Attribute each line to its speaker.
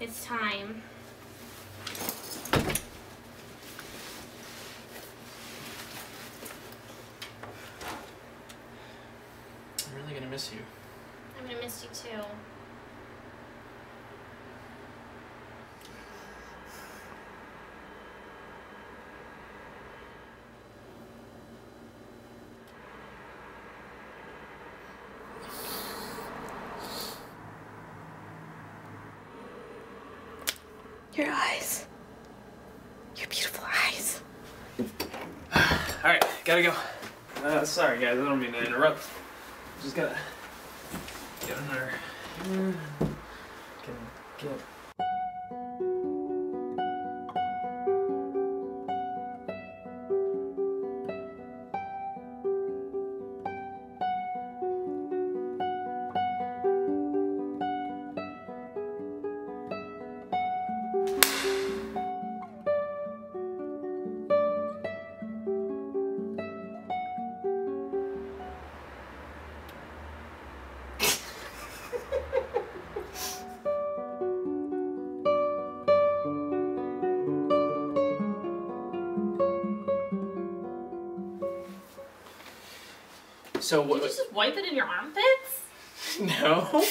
Speaker 1: It's time.
Speaker 2: I'm really gonna miss you.
Speaker 1: I'm gonna miss you too.
Speaker 3: Your eyes. Your beautiful eyes.
Speaker 2: Alright, gotta go. Uh, sorry guys, I don't mean to interrupt. Just gotta get another. Can get. So
Speaker 1: Did you just wipe it in your armpits?
Speaker 2: No.